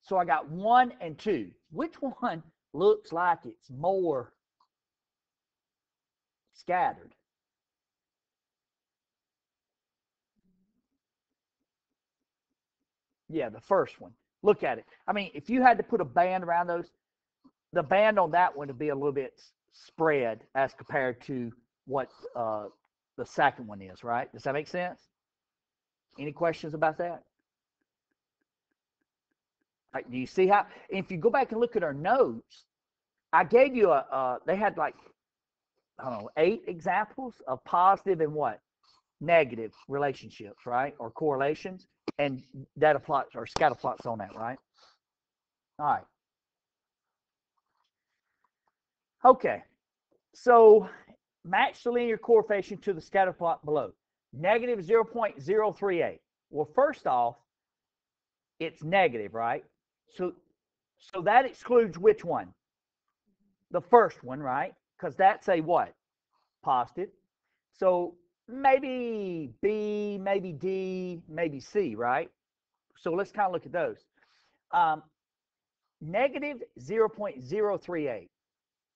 So I got one and two. Which one looks like it's more scattered? Yeah, the first one. Look at it. I mean, if you had to put a band around those, the band on that one would be a little bit spread as compared to what uh, the second one is, right? Does that make sense? Any questions about that? Right, do you see how? If you go back and look at our notes, I gave you a. Uh, they had like I don't know eight examples of positive and what negative relationships, right, or correlations, and data plots or scatter plots on that, right? All right. Okay, so match the linear coefficient to the scatter plot below. Negative 0.038. Well, first off, it's negative, right? So, so that excludes which one? The first one, right? Because that's a what? Positive. So maybe B, maybe D, maybe C, right? So let's kind of look at those. Um, negative 0.038.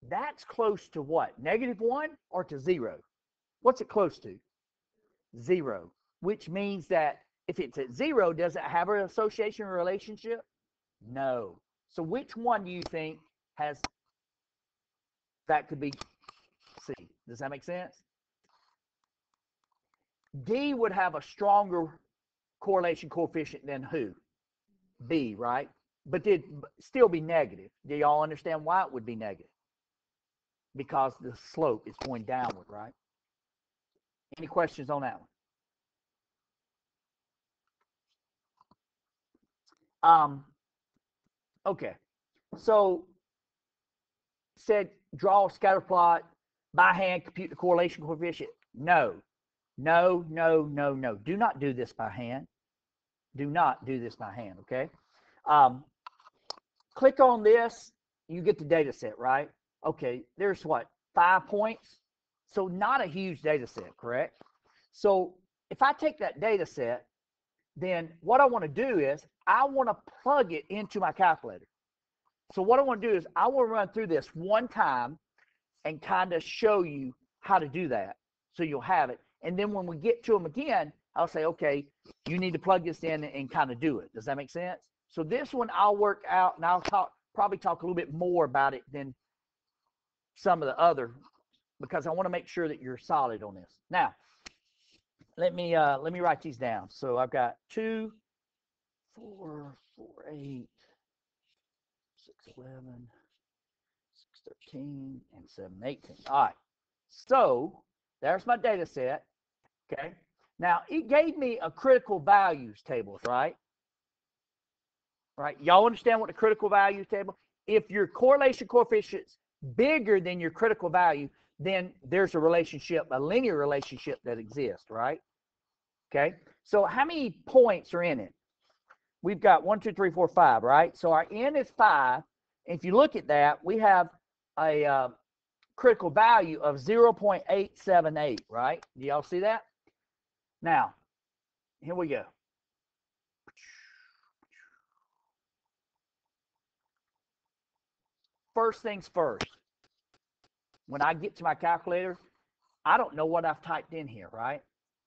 That's close to what? Negative 1 or to 0? What's it close to? 0, which means that if it's at 0, does it have an association or relationship? No. So which one do you think has that could be C? Does that make sense? D would have a stronger correlation coefficient than who? B, right? But did still be negative. Do y'all understand why it would be negative? Because the slope is going downward, right? Any questions on that one? Um, Okay. So said draw a scatter plot by hand, compute the correlation coefficient. No, no, no, no, no. Do not do this by hand. Do not do this by hand, okay? Um, click on this, you get the data set, right? Okay, there's what, five points? So not a huge data set, correct? So if I take that data set then what I want to do is I want to plug it into my calculator. So what I want to do is I want to run through this one time and kind of show you how to do that. So you'll have it. And then when we get to them again, I'll say, okay, you need to plug this in and kind of do it. Does that make sense? So this one I'll work out and I'll talk probably talk a little bit more about it than some of the other because I want to make sure that you're solid on this. Now, let me uh let me write these down. So I've got two, four, four, eight, six, eleven, six, thirteen, and seven, eighteen. All right. So there's my data set. Okay. Now it gave me a critical values table, right? Right. Y'all understand what the critical values table? If your correlation coefficient's bigger than your critical value, then there's a relationship, a linear relationship that exists, right? Okay. So how many points are in it? We've got one, two, three, four, five, right? So our n is five. If you look at that, we have a uh, critical value of 0.878, right? Do y'all see that? Now, here we go. First things first when I get to my calculator, I don't know what I've typed in here, right?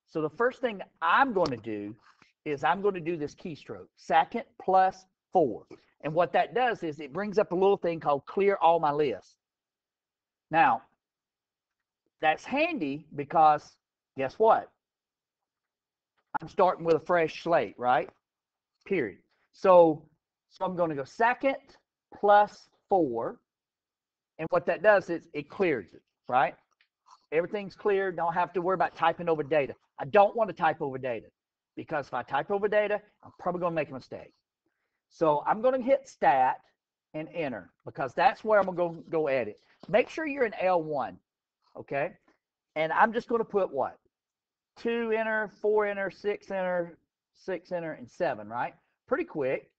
So the first thing I'm going to do is I'm going to do this keystroke, second plus four. And what that does is it brings up a little thing called clear all my lists. Now, that's handy because guess what? I'm starting with a fresh slate, right? Period. So, so I'm going to go second plus four and what that does is it clears it, right? Everything's clear. Don't have to worry about typing over data. I don't want to type over data because if I type over data, I'm probably going to make a mistake. So I'm going to hit stat and enter because that's where I'm going to go edit. Make sure you're in L1, okay? And I'm just going to put what? Two enter, four enter, six enter, six enter, and seven, right? Pretty quick.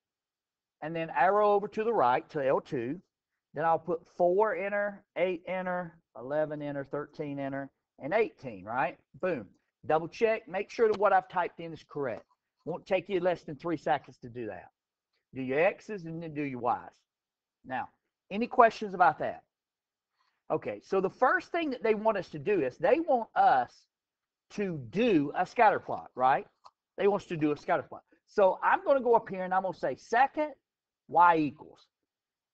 And then arrow over to the right to L2. Then I'll put four enter, eight enter, 11 enter, 13 enter, and 18, right? Boom. Double check, make sure that what I've typed in is correct. Won't take you less than three seconds to do that. Do your X's and then do your Y's. Now, any questions about that? Okay, so the first thing that they want us to do is they want us to do a scatter plot, right? They want us to do a scatter plot. So I'm going to go up here and I'm going to say second y equals.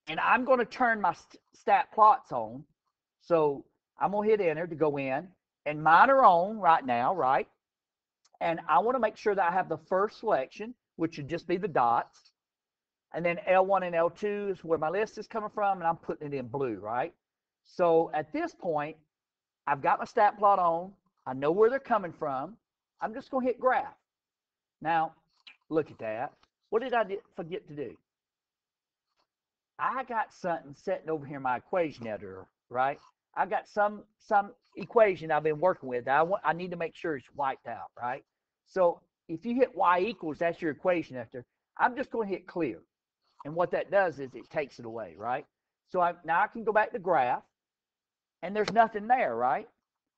And I'm going to turn my st stat plots on. So I'm going to hit enter to go in. And mine are on right now, right? And I want to make sure that I have the first selection, which would just be the dots. And then L1 and L2 is where my list is coming from, and I'm putting it in blue, right? So at this point, I've got my stat plot on. I know where they're coming from. I'm just going to hit graph. Now, look at that. What did I forget to do? I got something sitting over here in my equation editor, right? I got some some equation I've been working with. I want I need to make sure it's wiped out, right? So if you hit y equals, that's your equation editor. I'm just going to hit clear. And what that does is it takes it away, right? So I, now I can go back to graph and there's nothing there, right?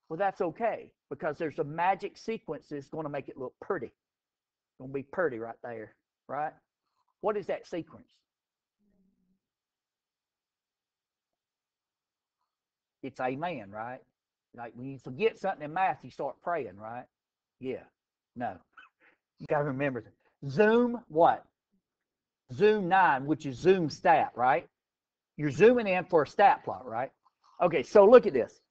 Well, that's okay because there's a magic sequence that's going to make it look pretty. It's going to be pretty right there, right? What is that sequence? It's amen, right? Like when you forget something in math, you start praying, right? Yeah. No. You got to remember Zoom what? Zoom 9, which is Zoom stat, right? You're zooming in for a stat plot, right? Okay, so look at this.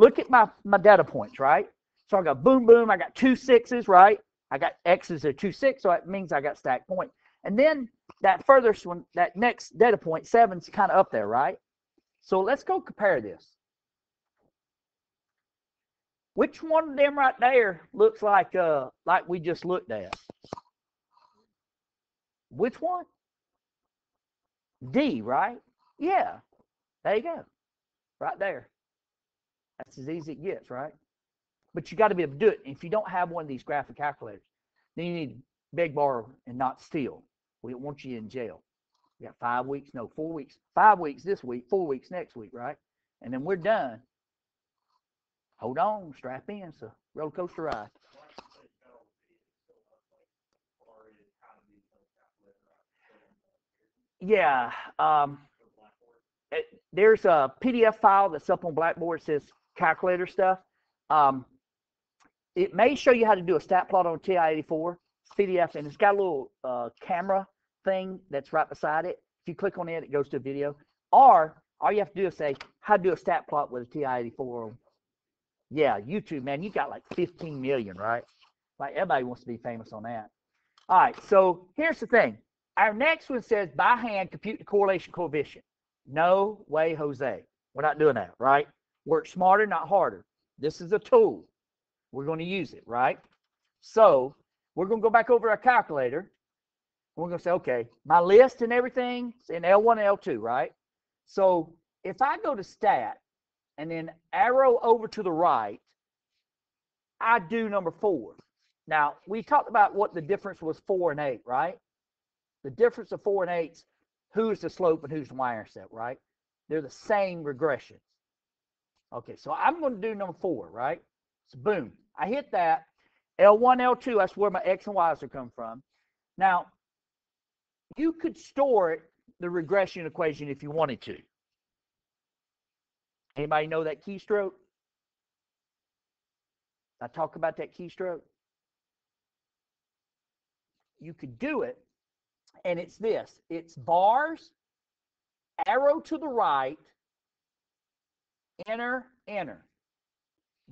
Look at my, my data points, right? So I got boom, boom. I got two sixes, right? I got X's are two six, so it means I got stack point. And then that furthest one, that next data point, seven's kind of up there, right? So let's go compare this. Which one of them right there looks like uh like we just looked at? Which one? D, right? Yeah. There you go. Right there. That's as easy as it gets, right? But you got to be able to do it. If you don't have one of these graphic calculators, then you need to beg, borrow, and not steal. We don't want you in jail. You got five weeks, no, four weeks, five weeks this week, four weeks next week, right? And then we're done. Hold on, strap in. It's a roller coaster ride. Yeah. Um, it, there's a PDF file that's up on Blackboard. It says calculator stuff. Um, it may show you how to do a stat plot on TI-84 PDF, and it's got a little uh, camera thing that's right beside it. If you click on it, it goes to a video. Or all you have to do is say how to do a stat plot with a TI-84. Yeah, YouTube, man, you got like 15 million, right? Like everybody wants to be famous on that. All right, so here's the thing. Our next one says by hand compute the correlation coefficient. No way, Jose. We're not doing that, right? Work smarter, not harder. This is a tool. We're going to use it, right? So we're going to go back over our calculator. We're going to say, okay, my list and everything is in L1 and L2, right? So if I go to stat and then arrow over to the right, I do number four. Now, we talked about what the difference was four and eight, right? The difference of four and eight, who's the slope and who's the y-intercept, right? They're the same regressions. Okay, so I'm going to do number four, right? So boom, I hit that. L1, L2, that's where my X and Y's are coming from. Now, you could store it, the regression equation if you wanted to. Anybody know that keystroke? I talk about that keystroke. You could do it, and it's this. It's VARS, arrow to the right, enter, enter.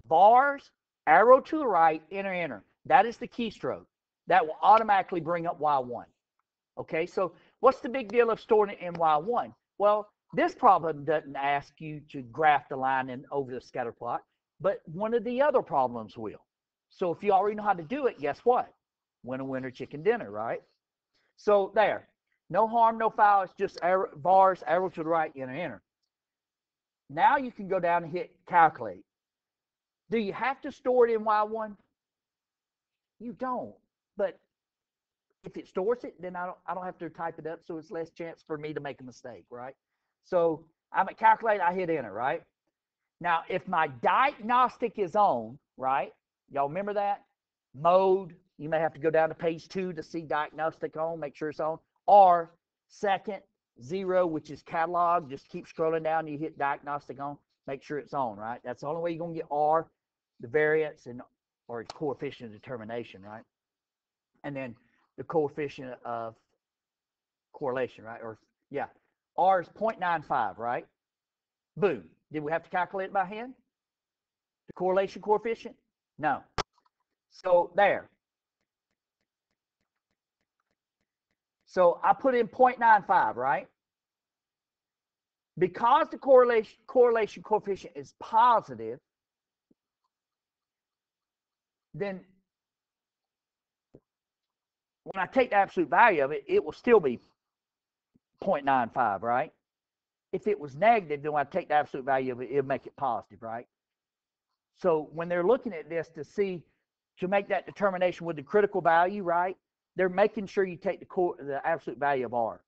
VARS, arrow to the right, enter, enter. That is the keystroke. That will automatically bring up Y1. Okay, so what's the big deal of storing it in Y1? Well, this problem doesn't ask you to graph the line in over the scatter plot, but one of the other problems will. So if you already know how to do it, guess what? Winner, winner, chicken dinner, right? So there, no harm, no foul. It's just arrow, VARS, arrow to the right, enter, enter. Now you can go down and hit calculate. Do you have to store it in Y1? You don't. But if it stores it, then I don't I don't have to type it up, so it's less chance for me to make a mistake, right? So I'm at calculate, I hit enter, right? Now, if my diagnostic is on, right? Y'all remember that? Mode, You may have to go down to page two to see diagnostic on, make sure it's on. Or second, zero, which is catalog. Just keep scrolling down. You hit diagnostic on, make sure it's on, right? That's the only way you're going to get R, the variance, and or coefficient of determination, right? And then the coefficient of correlation, right? Or yeah, R is 0.95, right? Boom. Did we have to calculate it by hand? The correlation coefficient? No. So there. So I put in 0.95, right? Because the correlation correlation coefficient is positive, then when I take the absolute value of it, it will still be 0.95, right? If it was negative, then when I take the absolute value of it, it'll make it positive, right? So when they're looking at this to see, to make that determination with the critical value, right? They're making sure you take the core, the absolute value of R.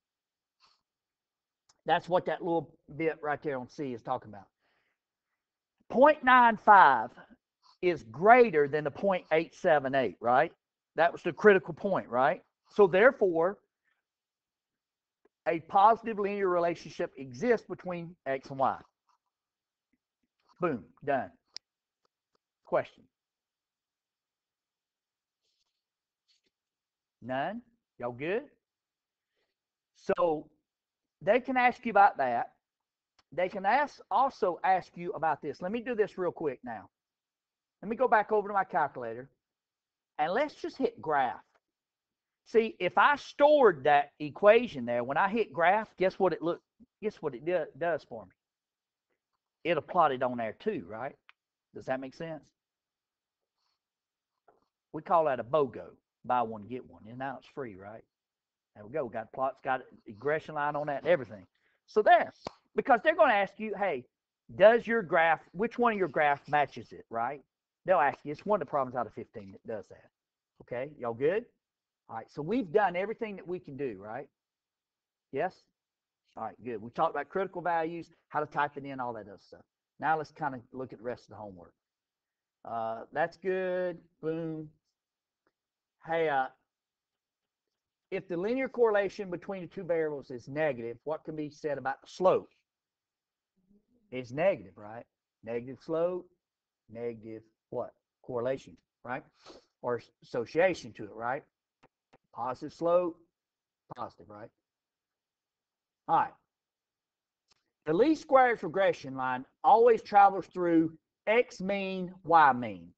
That's what that little bit right there on C is talking about. 0.95 is greater than the 0.878, right? That was the critical point, right? So therefore, a positive linear relationship exists between X and Y. Boom, done. Question. None? Y'all good? So they can ask you about that. They can ask also ask you about this. Let me do this real quick now. Let me go back over to my calculator and let's just hit graph. See, if I stored that equation there, when I hit graph, guess what it look guess what it do, does for me? It'll plot it on there too, right? Does that make sense? We call that a BOGO, buy one, get one. And now it's free, right? There we go. Got plots, got regression line on that everything. So there, because they're going to ask you, hey, does your graph, which one of your graph matches it, right? They'll ask you. It's one of the problems out of 15 that does that. Okay, y'all good? All right, so we've done everything that we can do, right? Yes? All right, good. We talked about critical values, how to type it in, all that other stuff. Now let's kind of look at the rest of the homework. Uh, that's good. Boom. Hey, uh, if the linear correlation between the two variables is negative, what can be said about the slope? It's negative, right? Negative slope, negative what? Correlation, right? Or association to it, right? Positive slope, positive, right? All right. The least squares regression line always travels through x mean, y mean.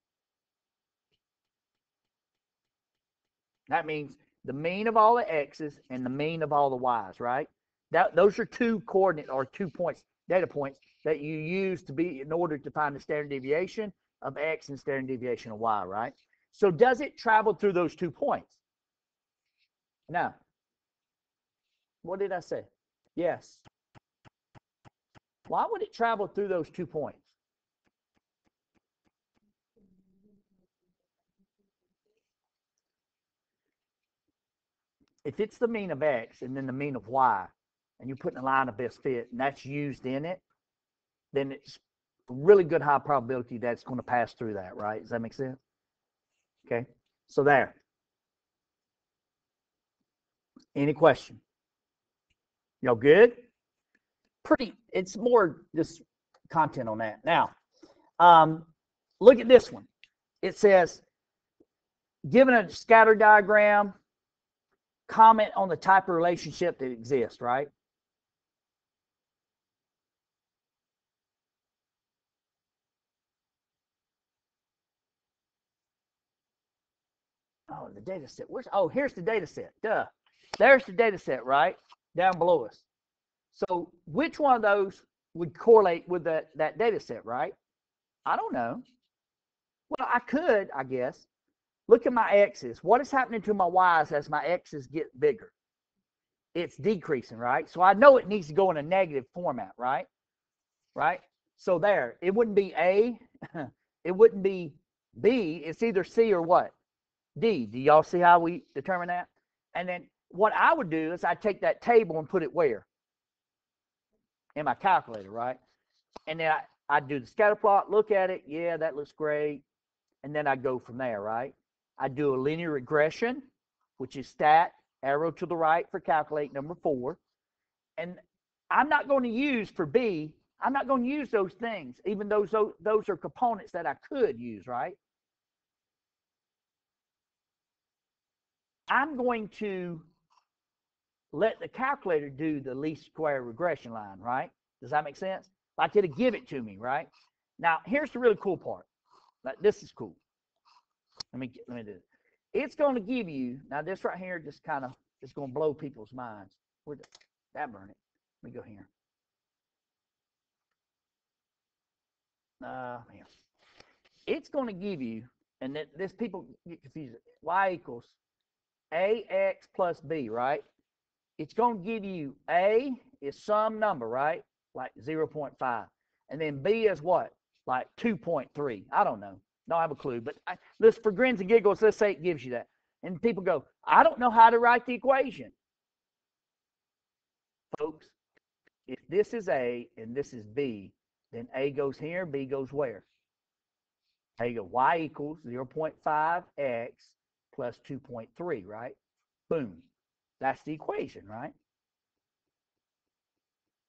That means the mean of all the x's and the mean of all the y's, right? That those are two coordinate or two points, data points that you use to be in order to find the standard deviation of x and standard deviation of y, right? So does it travel through those two points? No. What did I say? Yes. Why would it travel through those two points? If it's the mean of x and then the mean of y, and you're putting a line of best fit, and that's used in it, then it's really good high probability that's going to pass through that, right? Does that make sense? Okay, so there. Any question? Y'all good? Pretty, it's more just content on that. Now, um, look at this one. It says, given a scatter diagram, comment on the type of relationship that exists, right? Oh, the data set. Where's oh, here's the data set. Duh. There's the data set, right? Down below us. So which one of those would correlate with that, that data set, right? I don't know. Well, I could, I guess. Look at my x's. What is happening to my y's as my x's get bigger? It's decreasing, right? So I know it needs to go in a negative format, right? Right? So there, it wouldn't be A, it wouldn't be B, it's either C or what? D. Do y'all see how we determine that? And then what I would do is I take that table and put it where? In my calculator, right? And then I, I do the scatter plot, look at it. Yeah, that looks great. And then I go from there, right? I do a linear regression, which is stat, arrow to the right for calculate number four. And I'm not going to use for B, I'm not going to use those things, even though those, those are components that I could use, right? I'm going to let the calculator do the least square regression line, right? Does that make sense? Like it'll give it to me, right? Now, here's the really cool part. Like this is cool. Let me let me do it. It's going to give you now this right here just kind of is going to blow people's minds. Where that burn it? Let me go here. Uh, here. It's going to give you, and that this people get confused. Y equals ax plus b, right? It's going to give you a is some number, right? Like 0.5, and then b is what? Like 2.3. I don't know. Don't have a clue. But I, let's, for grins and giggles, let's say it gives you that. And people go, I don't know how to write the equation. Folks, if this is A and this is B, then A goes here, B goes where? A go Y equals 0.5x plus 2.3, right? Boom. That's the equation, right?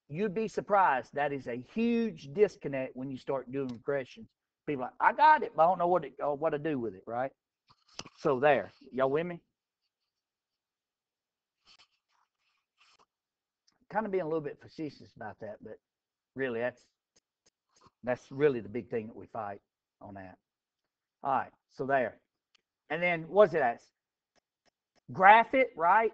You'd be surprised. That is a huge disconnect when you start doing regressions. People like, I got it, but I don't know what uh, what to do with it, right? So there, y'all with me? Kind of being a little bit facetious about that, but really that's that's really the big thing that we fight on that. All right, so there. And then what's it as? Graph it, right?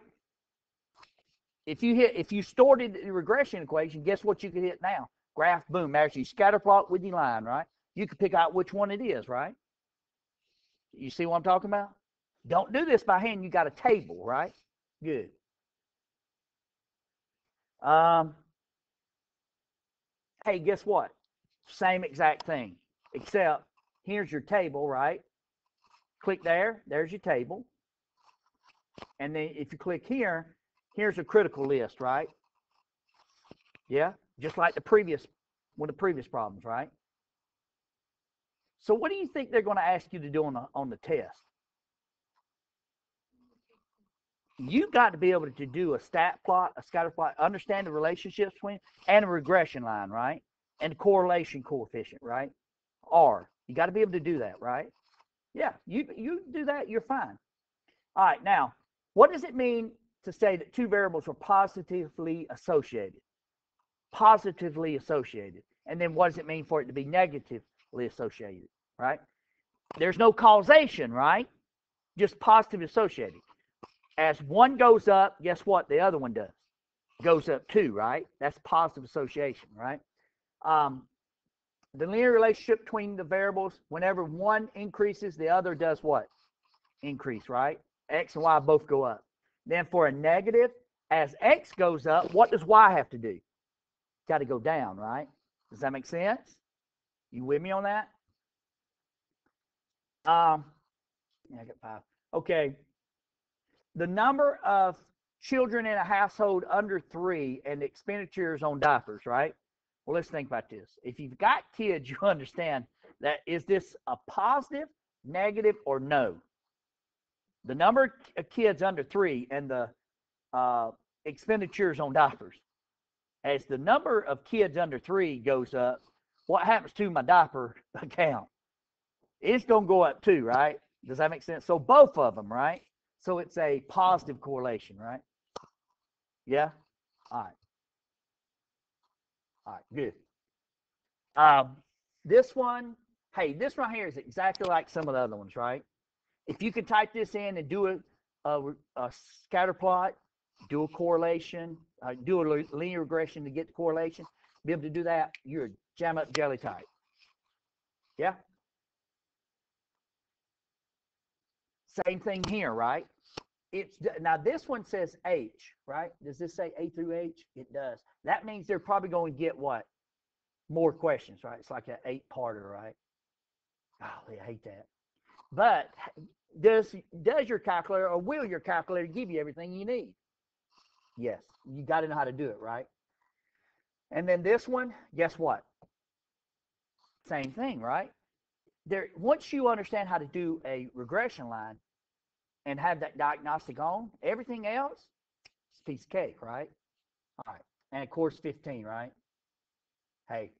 If you hit if you stored the regression equation, guess what you could hit now? Graph, boom, actually scatter plot with your line, right? You can pick out which one it is, right? You see what I'm talking about? Don't do this by hand. You got a table, right? Good. Um, hey, guess what? Same exact thing, except here's your table, right? Click there. There's your table. And then if you click here, here's a critical list, right? Yeah, just like the previous one of the previous problems, right? So what do you think they're going to ask you to do on the on the test? You got to be able to do a stat plot, a scatter plot, understand the relationships between, and a regression line, right? And correlation coefficient, right? R. You got to be able to do that, right? Yeah, you you do that, you're fine. All right, now, what does it mean to say that two variables are positively associated? Positively associated. And then what does it mean for it to be negative associated, right? There's no causation, right? Just positive associated. As one goes up, guess what? The other one does. Goes up too, right? That's positive association, right? Um, the linear relationship between the variables, whenever one increases, the other does what? Increase, right? X and Y both go up. Then for a negative, as X goes up, what does Y have to do? Got to go down, right? Does that make sense? You with me on that? Um, yeah, I got five. Okay. The number of children in a household under three and expenditures on diapers, right? Well, let's think about this. If you've got kids, you understand that is this a positive, negative, or no? The number of kids under three and the uh, expenditures on diapers. As the number of kids under three goes up, what happens to my diaper account? It's going to go up too, right? Does that make sense? So both of them, right? So it's a positive correlation, right? Yeah? All right. All right, good. Um, this one, hey, this right here is exactly like some of the other ones, right? If you could type this in and do a, a, a scatter plot, do a correlation, uh, do a linear regression to get the correlation, be able to do that, you're jam up jelly type. Yeah? Same thing here, right? It's now this one says H, right? Does this say A through H? It does. That means they're probably going to get what? More questions, right? It's like an eight-parter, right? Oh, I hate that. But does does your calculator or will your calculator give you everything you need? Yes. You got to know how to do it, right? And then this one, guess what? Same thing, right? There, once you understand how to do a regression line, and have that diagnostic on, everything else is a piece of cake, right? All right. And of course, 15, right? Hey,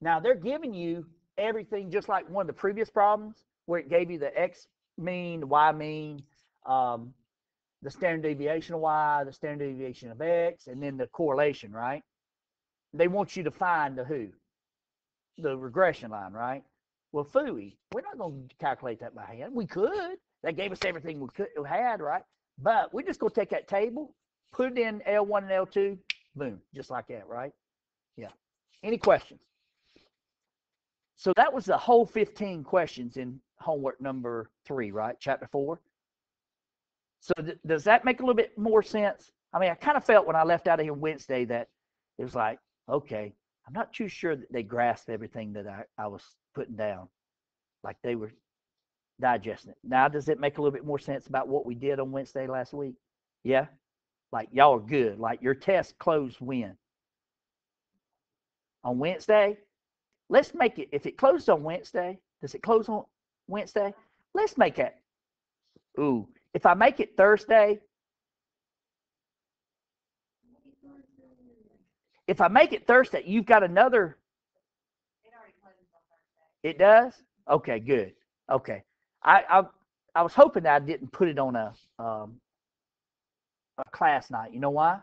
now they're giving you everything just like one of the previous problems where it gave you the x mean, the y mean, um, the standard deviation of y, the standard deviation of x, and then the correlation, right? They want you to find the who, the regression line, right? Well, phooey, we're not going to calculate that by hand. We could. That gave us everything we could we had, right? But we're just going to take that table, put it in L1 and L2, boom, just like that, right? Yeah. Any questions? So that was the whole 15 questions in homework number three, right? Chapter four. So th- does that make a little bit more sense? I mean, I kind of felt when I left out of here Wednesday that it was like, okay, I'm not too sure that they grasped everything that I, I was putting down, like they were digesting it. Now, does it make a little bit more sense about what we did on Wednesday last week? Yeah? Like, y'all are good. Like, your test closed when? On Wednesday? Let's make it, if it closed on Wednesday, does it close on Wednesday? Let's make it. Ooh, if I make it Thursday, if I make it Thursday, you've got another. It does. Okay, good. Okay, I I, I was hoping that I didn't put it on a um, a class night. You know why?